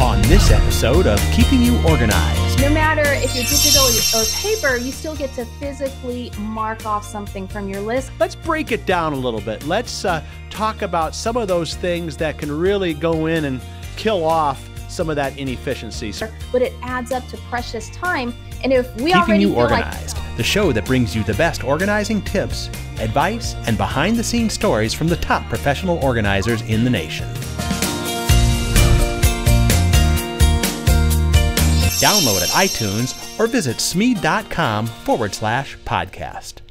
on this episode of Keeping You Organized. No matter if you're digital or paper, you still get to physically mark off something from your list. Let's break it down a little bit. Let's uh, talk about some of those things that can really go in and kill off some of that inefficiency. But it adds up to precious time. And if we Keeping already You Organized, like the show that brings you the best organizing tips, advice, and behind the scenes stories from the top professional organizers in the nation. Download at iTunes or visit smead.com forward slash podcast.